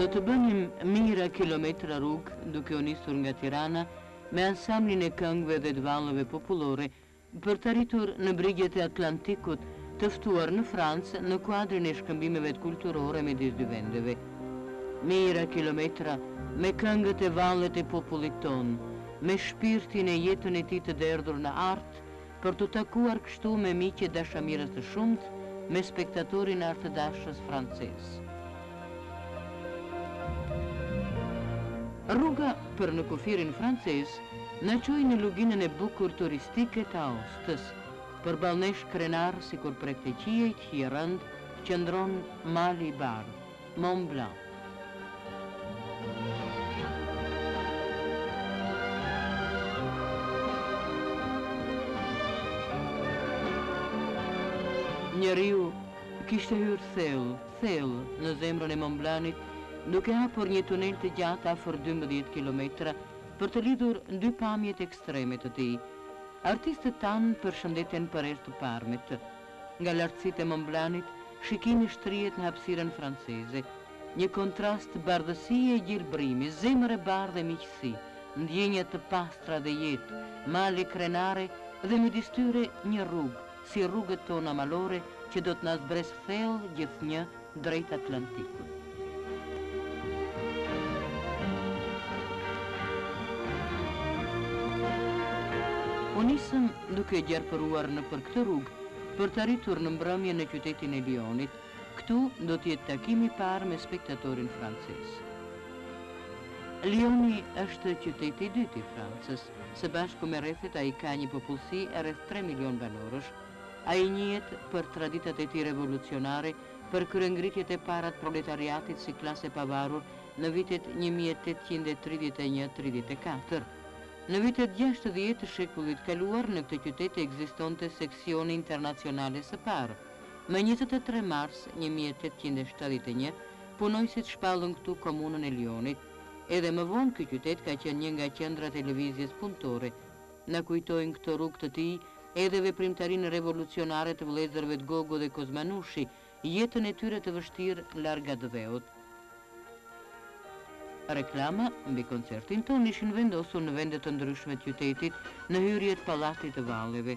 Do të bënim mijëra kilometra rrugë duke u nisur nga Tirana me ansamblin e këngëve dhe të valleve popullore për të arritur në brigjet e Atlantikut, të ftuar në Francë në kuadrin e shkëmbimeve kulturore midis dy vendeve. Mijëra kilometra, me këngët e vallet e popullit tonë, me shpirtin e jetën e tij të derdhur në art, për t'u takuar kështu me miq e dashamirës të shumtë, me spektatorin artëdashës francez. Rruga për në kufirin francez Na çoi në luginën e bukur turistike të Aostës. Përballë nesh krenar sikur prek qiejt i rëndë qëndron Mali i Bardhë, Mont Blanc. Njeriu kishte hyrë thellë, thellë në zemrën e Mont Blanc-it duke hapur një tunel të gjatë afër dymbëdhjetë kilometra, për të lidhur dy pamjet ekstreme të tij. Artistët tanë përshëndeten për herë të parë me të. Nga lartësitë e Momblanit, shikimi shtrihet në hapësirën franceze. Një kontrast bardhësie e gjelbërimi, zemër e bardhë e miqësi, ndjenja të pastra dhe jetë, male krenare dhe midis tyre një rrugë, si rrugët tona malore që do të na zbresë thellë gjithnjë drejt Atlantikut. U nisëm duke gjarpëruar nëpër këtë rrugë për të arritur në mbrëmje në qytetin e Lionit, këtu do të jetë takimi i parë me spektatorin francez. Lioni është qyteti i dytë i Francës, Së bashku me rrethet ai ka një popullsi rreth tre milionë banorësh. Ai njihet për traditat e tij revolucionare, për kryengritjet e para të proletariatit si klasë e pavarur në vitet një mijë e tetëqind e tridhjetë e një tridhjetë e katër. Në vitet gjashtëdhjetë të shekullit të kaluar në këtë qytet ekzistonte seksioni i Internacionales së parë. Më njëzet e tre mars një mijë e tetëqind e shtatëdhjetë e një, punonjësit shpallën këtu komunën e Lionit. Edhe më vonë ky qytet ka qenë një nga qendrat e lëvizjes punëtore. Na kujtojnë këto rrugë të tij edhe veprimtarinë revolucionare të vëllezërvet Gogo dhe Kozma Nushi, jetën e tyre të vështirë larg atdheut. Reklama mbi koncertin tonë ishin vendosur në vende të ndryshme të qytetit, në hyrje të Pallatit të Valleve.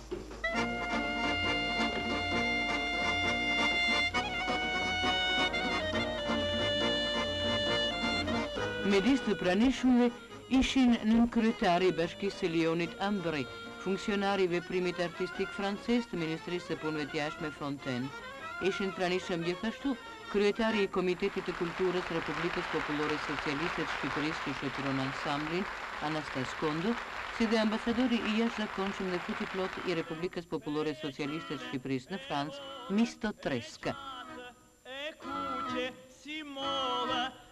Midis të pranishmëve ishin nënkryetari i Bashkisë së Lionit Ambry, funksionari i Veprimit Artistik Francez të Ministrisë së Punëve të Jashtme Fontaine. Ishin të pranishëm gjithashtu Kryetari i Komitetit të Kulturës së Republikës Popullore Socialiste të Shqipërisë që shoqëron Ansamblin, Anastas Kondo, si dhe ambasadori i jashtëzakonshëm dhe fuqiplotë i Republikës Popullore Socialiste të Shqipërisë në Francë, Misto Treska.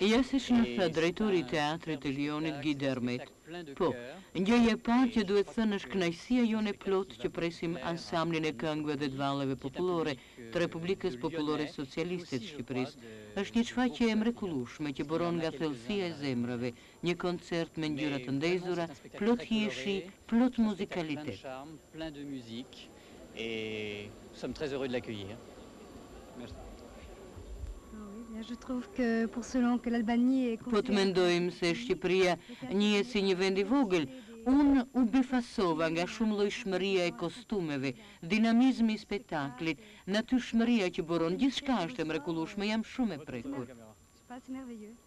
Ja se ç'na tha drejtori i Teatrit të Lionit Guy Darmet, Po, gjëja e parë që duhet thënë është kënaqësia jonë e plotë që presim Ansamblin e Këngëve dhe të Valleve Popullore të Republikës Popullore Socialiste të Shqipërisë. Është një çfaqje e mrekullueshme që buron nga thellësia e zemrave Një koncert me ngjyra të ndezura, plot hijeshi, plot muzikalitet. Po të mendojmë se Shqipëria njihet si një vend i vogël, unë u befasova nga shumëllojshmëria e kostumeve, dinamizmi i spektaklit, natyrshmëria që buron, gjithçka është e mrekullueshme, jam shumë e prekur.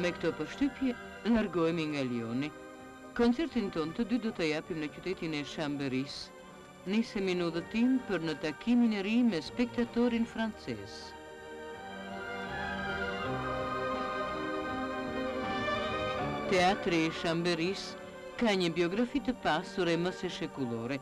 Me këto përshtypje, largohemi nga Lioni. Koncertin tonë të dytë do ta japim në qytetin e Chambery-së. Nisemi në udhëtim për në takimin e ri me spektatorin francez. Teatri i Chambery-së ka një biografi të pasur e më se shekullore.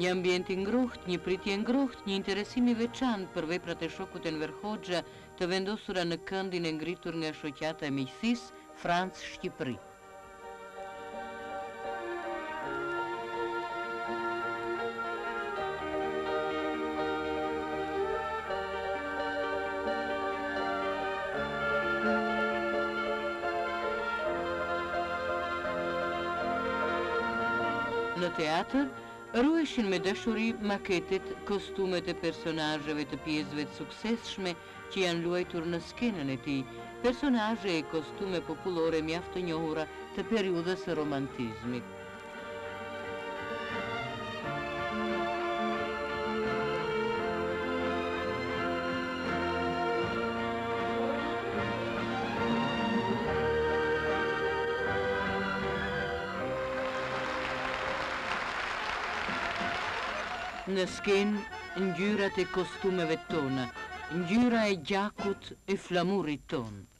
Një ambient i ngrohtë, një pritje e ngrohtë, një interesim i veçantë për veprat e shokut Enver Hoxha, të vendosura në këndin e ngritur nga Shoqata e Miqësisë, Francë, Shqipëri. Në teatër, ruhen me dashuri maketet, kostumet e personazheve të pjesëve të suksesshme që janë luajtur në skenën e tij, personazhe e kostume popullore mjaft të njohura të periudhës së romantizmit. Në skenë, ngjyrat e kostumeve tona, ngjyra e gjakut e flamurit tonë.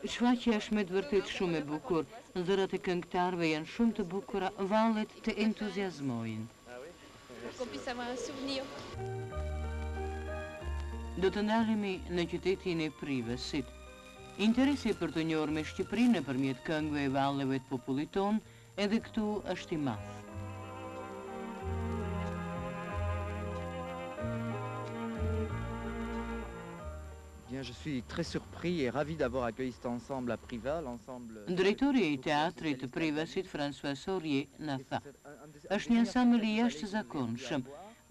Shfaqja është me të vërtetë shumë e bukur, zërat e këngëtarëve janë shumë të bukura, vallet të entuziazmojnë. Do të ndalemi në qytetin e Privësit. Interesi për t'u njohur me Shqipërinë nëpërmjet këngëve e valleve të popullit tonë Edhe këtu është i madh. Bien, je suis très surpris et ravi d'avoir accueilli cet ensemble à Privas, l'ensemble. Drejtori i Teatrit të Privasit, François Sorrier, na tha, Është një ansambël i jashtëzakonshëm.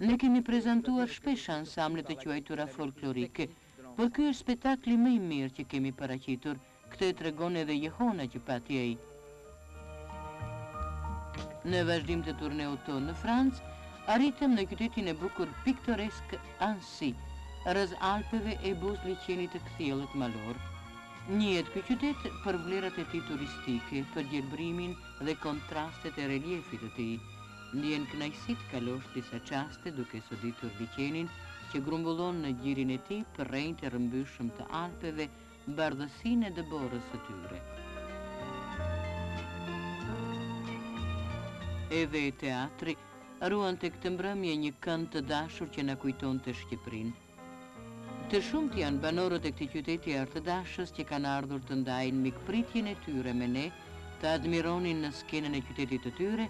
Ne kemi prezantuar shpesh ansamble të quajtura folklorike, por ky është spektakli më i mirë që kemi paraqitur. Këtë e tregon edhe jehona që pati ai. Në vazhdim të turneut tonë në Francë, arritëm në qytetin e bukur piktoresk Annecy, rrëz Alpeve e buzë liqenit të kthjellët malor. Njihet ky qytet për vlerat e tij turistike, për gjelbërimin dhe kontrastet e reliefit të tij. Ndjen kënaqësi të kalosh disa çaste duke soditur liqenin që grumbullon në gjirin e tij përrenjtë e rrëmbyshëm të Alpeve, bardhësinë e dëborës së tyre. Edhe teatri ruante këtë mbrëmje një kënd të dashur që na kujtonte Shqipërinë. Të shumtë janë banorët e këtij qyteti artëdashës që kanë ardhur të ndajnë mikpritjen e tyre me ne, të admironin në skenën e qytetit të tyre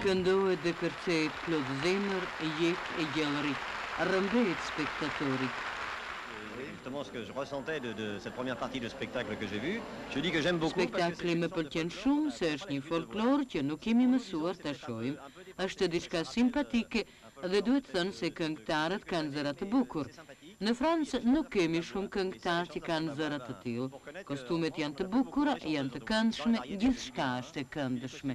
Këndohet dhe kërcehet plot zemër, jetë e gjallëri. Rrëmbehet spektatori. Spektakli më pëlqen shumë se është një folklor që nuk jemi mësuar ta shohim. Është diçka simpatike dhe duhet thënë se këngëtarët kanë zëra të bukur. Në Francë nuk kemi shumë këngëtarë që kanë zëra të tillë. Kostumet janë të bukura, janë të këndshme, gjithçka është e këndshme.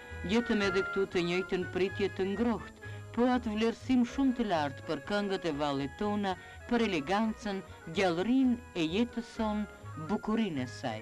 Gjetëm edhe këtu të njëjtën pritje të ngrohtë, po atë vlerësim shumë të lartë për këngët e vallet tona, për elegancën, gjallërinë e jetës sonë, bukurinë e saj.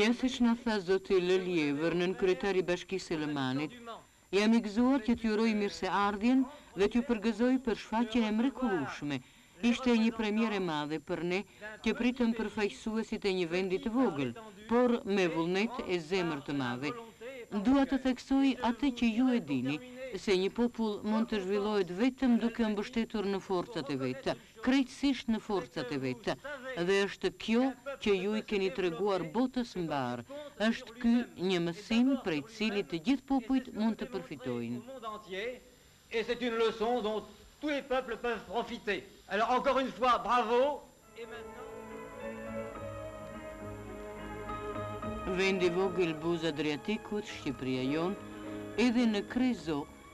Ja siç na tha zoti Lelievër, nënkryetar i Bashkisë së Lëmanit, jam i gëzuar që t'ju uroj mirëseardhjen dhe t'ju përgëzoj për shfaqjen e mrekullueshme. Ishte një premierë e madhe për ne që pritëm përfaqësuesit e një vendi të vogël, por me vullnet e zemër të madhe. Dua të theksoj atë që ju e dini, se një popull mund të zhvillohet vetëm duke u mbështetur në forcat e veta. krejtësisht në forcat e veta. Dhe është kjo që ju i keni treguar botës mbarë. Është ky një mësim prej cilit të gjithë popujt mund të përfitojnë. Vend i vogël buzë Adriatikut, Shqipëria jonë, edhe në Krezo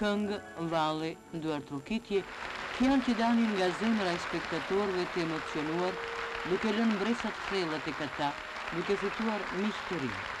Këngë, valle, duartrokitje, fjalë që dalin nga zemra e spektatorëve të emocionuar, duke lënë mbresa të thella tek ata, duke fituar miqësinë.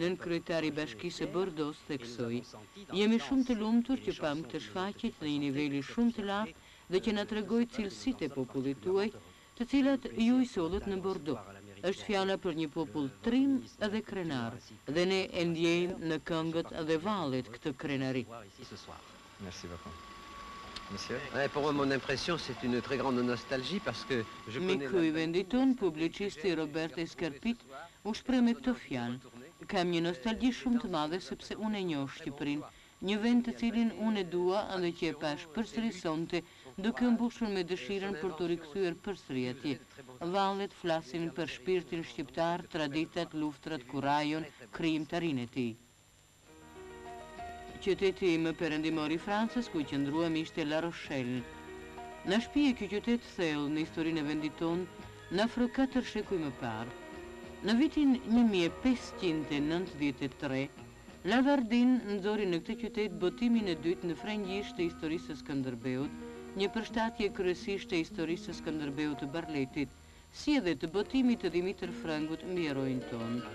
Nënkryetari i Bashkisë së Bordos theksoi, Jemi shumë të lumtur që pamë këtë shfaqje të një niveli shumë të lartë dhe që na tregoi cilësitë e popullit tuaj, të cilat ju i sollët në Bordo. Është fjala për një popull trim dhe krenar dhe ne e ndjejmë në këngët dhe vallet këtë krenari. Merci beaucoup. Monsieur? Eh, pour mon impression c'est une très grande nostalgie parce que je connais l'Albanie. Miku i vendit tonë, publicisti Robert Escarpit, u shpreh me këto fjalë, Kam një nostalgji shumë të madhe sepse unë e njoh Shqipërinë, një vend të cilin unë e dua dhe që e pashë përsëri sonte, duke u mbushur me dëshirën për t'u rikthyer përsëri atje. Vallet flasin për shpirtin shqiptar, traditat, luftërat, kurajon, krijimtarinë e tij. Qyteti më perëndimor i Francës ku qëndruam ishte La Rochelle. Na shpie ky qytet thellë në historinë e vendit tonë në afro katër shekuj më parë. Në vitin një mijë e pesëqind e nëntëdhjetë e tre, Lavardin nxori në këtë qytet botimin e dytë në frengjisht të historisë së Skënderbeut, një përshtatje kryesisht e historisë së Skënderbeut të Barletit, si edhe të botimit të Dhimitër Frangut mbi heroin tonë.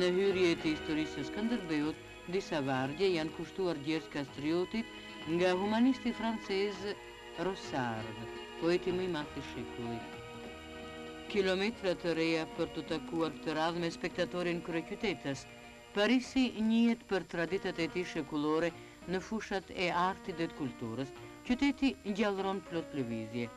Në hyrje të historisë së Skënderbeut, disa vargje janë kushtuar Gjergj Kastriotit nga humanisti francez Ronsard, poeti më i madh i shekullit. Kilometra të reja për t'u takuar këtë radhë me spektatorin kryeqytetas. Parisi njihet për traditat e tij shekullore në fushat e artit dhe të kulturës. Qyteti gjallëron plot lëvizje.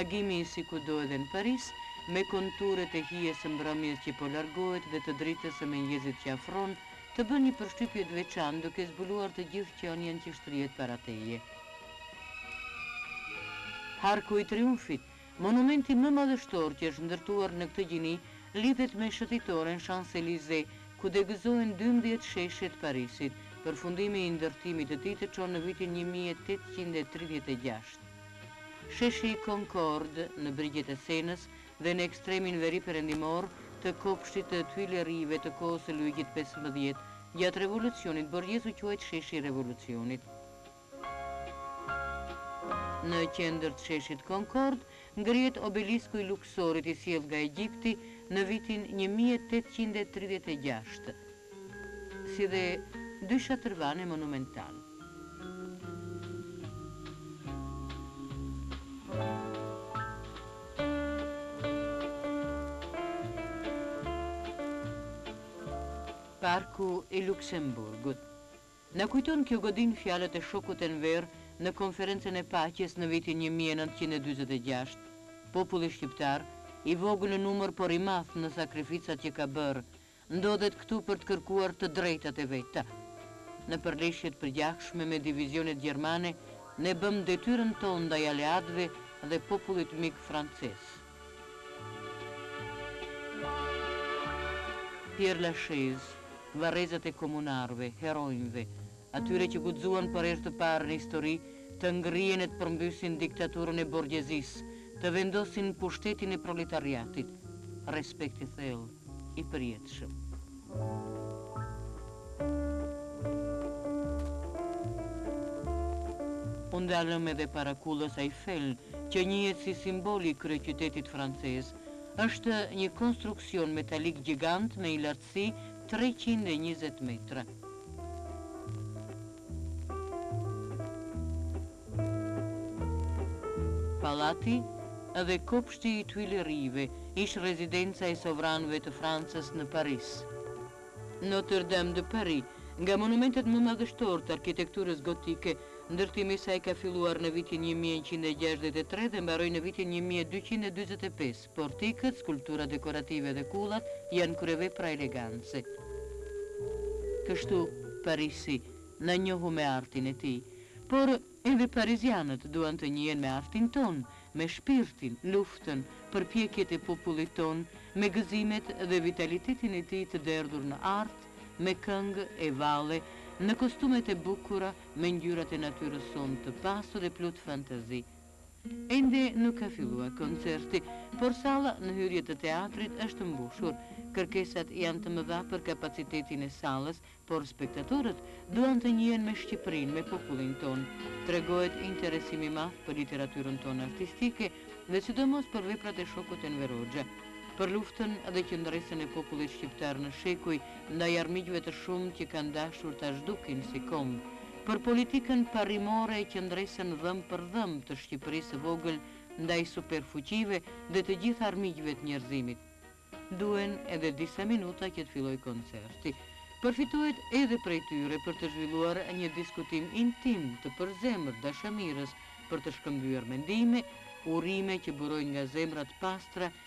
Agimi si kudo edhe në Paris, me konturet e hijes së mbrëmjes që po largohet dhe të dritës së mëngjesit që afron, të bën një përshtypje të veçantë duke zbuluar të gjithë gjoksin që shtrihet para teje. Harku i Triumfit, monumenti më madhështor që është ndërtuar në këtë gjini, lidhet me shëtitoren Champs-Elysées, ku degëzohen dymbëdhjetë sheshe të Parisit. Përfundimi i ndërtimit të tij të çon në vitin një mijë e tetëqind e tridhjetë e gjashtë. Sheshi Concorde, në brigjet e Senës dhe në ekstremin veriperëndimor të kopshtit të Tuilerive të kohës së Luigjit pesëmbëdhjetë, gjatë Revolucionit Borgjez u quajt Sheshi i Revolucionit. Në qendër të sheshit Concorde ngrihet obelisku i Luksorit i sjellë nga Egjipti në vitin një mijë e tetëqind e tridhjetë e gjashtë. si dhe dy shatërvane monumentalë. Parku i Luksemburgut. Na kujton kjo godinë fjalët e shokut Enver në Konferencën e Paqes në vitin një mijë e nëntëqind e dyzet e gjashtë, Populli shqiptar, i vogël në numër por i madh në sakrificat që ka bërë, Ndodhet këtu për të kërkuar të drejtat e veta. Në përleshje të përgjakshme me divizionet gjermane, ne bëmë detyrën tonë ndaj aleatëve dhe popullit mik francez. Père Lachaise, Varrezat e komunarëve, heronjve, Atyre që guxuan për herë të parë në histori të ngrihen e të përmbysin diktaturën e borgjezisë, të vendosin pushtetin e proletariatit. Respekt i thellë, i përjetshëm. U ndalëm edhe para kullës Eiffel, që njihet si simboli i kryeqytetit francez. Është një konstruksion metalik gjigant me lartësi treqind e njëzet metra. Pallati dhe Kopshti i Tuilërive, ish rezidenca e sovranëve të Francës në Paris. Notre Dame de Paris, nga monumentet më madhështore të arkitekturës gotike, ndërtimi i saj ka filluar në vitin një mijë e njëqind e gjashtëdhjetë e tre dhe mbaroi në vitin një mijë e dyqind e dyzet e pesë. Portikët, skulpturat dekorative dhe kullat janë kryevepra elegance. Kështu, Parisi na njohu me artin e tij. Por, edhe parizianët duan të njihen me artin tonë, me shpirtin, luftën, përpjekjet e popullit tonë, me gëzimet dhe vitalitetin e tij të derdhur në art, me këngë e valle, në kostumet e bukura, me ngjyrat e natyrës sonë të pasur e plot fantazi. Ende nuk ka filluar koncerti, por salla në hyrje të teatrit është mbushur. Kërkesat janë të mëdha për kapacitetin e sallës, por spektatorët duan të njihen me Shqipërinë, me popullin tonë. Tregohet interesim i madh për literatyrën tonë artistike dhe sidomos për veprat e shokut Enver Hoxha. Për luftën dhe qëndresën e popullit shqiptar në shekuj ndaj armiqve të shumtë që kanë dashur ta zhdukin si komb. Për politikën parimore e qëndresën dhëmbë për dhëmbë të Shqipërisë së vogël ndaj superfuqive dhe të gjithë armiqve të njerëzimit. Duhen edhe disa minuta që të fillojë koncerti. Përfitohet edhe prej tyre për të zhvilluar një diskutim intim të përzemërt dashamirës për të shkëmbyer mendime, urime që burojnë nga zemra të pastra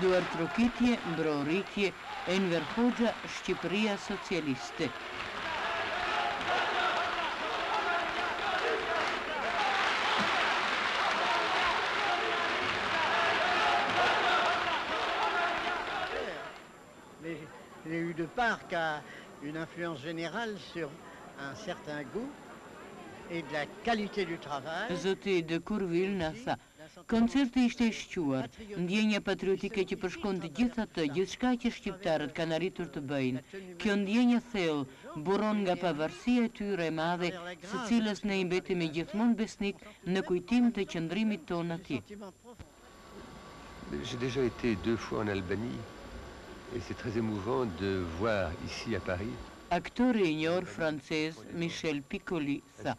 Duartrokitje, brohoritje, Enver Hoxha, Shqipëria Socialiste. Mais je l'ai eu de part qu'a une influence générale sur un certain goût et de la qualité du travail. Zoti de Courville na tha, Koncerti ishte i shquar. Ndjenja patriotike që përshkon të gjithë atë, gjithçka që shqiptarët kanë arritur të bëjnë. Kjo ndjenjë e thellë, buron nga pavarësia e tyre e madhe, së cilës ne i mbetemi gjithmonë besnikë në kujtim të qëndrimit tonë atje. J'ai déjà été deux fois en Albanie et c'est très émouvant de voir ici à Paris. Aktori i njohur francez Michel Piccoli tha,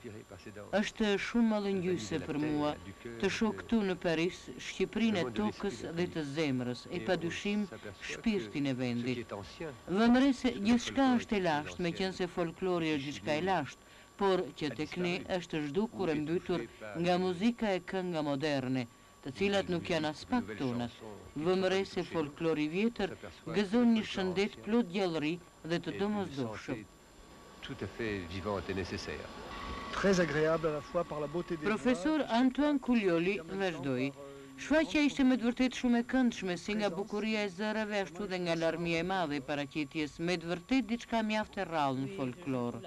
Është shumë mallëngjyese për mua të shoh këtu në Paris Shqipërinë e tokës dhe të zemrës e padyshim shpirtin e vendit. Vëmë re se gjithçka është e lashtë, meqenëse folklori është diçka e lashtë, por që tek ne është zhdukur e mbytur nga muzika e kënga moderne, të cilat nuk janë aspak tonat. Vëmë re se folklori i vjetër gëzon një shëndet plot gjallëri dhe të domosdoshëm. Profesor Antoine Culioli vazhdoi, Shfaqja ishte me të vërtetë shumë e këndshme, si nga bukuria e zërave ashtu dhe nga larmia e madhe e paraqitjes, me të vërtetë diçka mjaft e rrallë në folklor.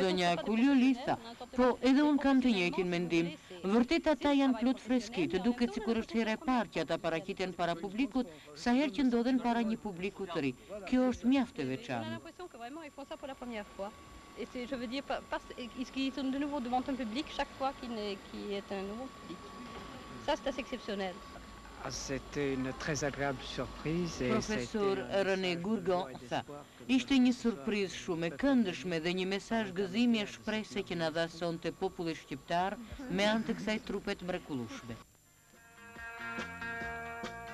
Zonja Culioli tha, Po, edhe unë kam të njëjtin mendim. Vërtet ata janë plot freski, të duket sikur është hera e parë që ata paraqiten para publikut, sa herë që ndodhen para një publiku të ri. Kjo është mjaft e veçantë. Ese je veux dire pa, pas, iski i të ndënuvo devant un publik shak fua ki në ki e të ndënuvo publik. Sa së tas eksepsionel. Profesor Rene Gourgan tha, Ishte një surprizë shumë e këndshme dhe një mesazh gëzimi e shprese që na dha sonte populli shqiptar me anë të kësaj trupe të mrekullushme.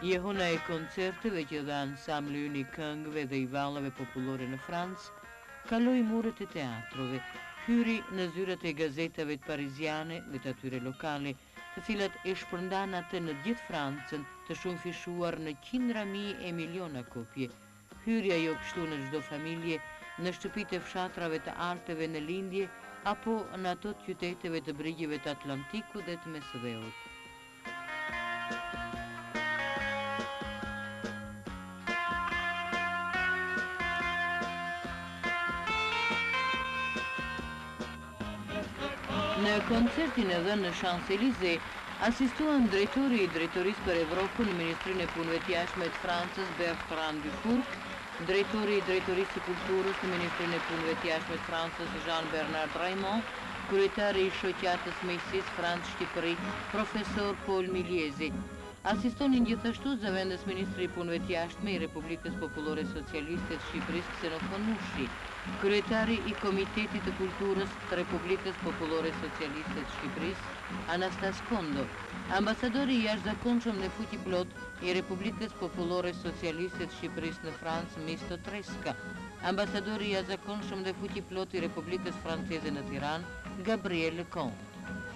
Jehona e koncerteve që dha Ansambli ynë i këngëve dhe i valleve popullore në Francë, kaloi muret e teatrove, hyri në zyrat e gazetave pariziane dhe të atyre lokale, të cilat e shpërndanë atë në gjithë Francën të shumëfishuar në qindra mijë e miliona kopje, Hyri ajo kështu në çdo familje, në shtëpitë e fshatrave të Alpeve në lindje, apo në ato të qyteteve të brigjeve të Atlantikut dhe të Mesdheut. Në koncertin e dhënë në Champs-Elysées, asistuan drejtori i Drejtorisë për Evropën në Ministrinë e Punëve të Jashtme të Francës, Bertrand Dufourcq, drejtori i Drejtorisë së Kulturës në Ministrinë e Punëve të Jashtme të Francës, Jean-Bernard Raimond, kryetari i Shoqatës së Miqësisë Francë-Shqipëri, profesor Paul Miliezi. Asistonin gjithashtu zëvendës ministri i Punëve të Jashtme i Republikës Popullore Socialiste të Shqipërisë Ksenofon Nushi, kryetari i Komitetit të Kulturës të Republikës Popullore Socialiste të Shqipërisë Anastas Kondo, ambasadori i jashtëzakonshëm dhe fuqiplotë i Republikës Popullore Socialiste të Shqipërisë në Francë Misto Treska, ambasadori i jashtëzakonshëm dhe fuqiplotë i Republikës Franceze në Tiranë Gabriel Leconte.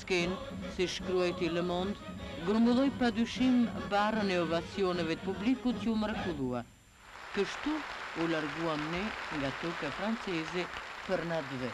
Skenë, si shkruajti Le Monde, grumbulloi padyshim barrën e ovacioneve të publikut që u mrekullua. Kështu u larguam ne nga toka franceze për në atdhe.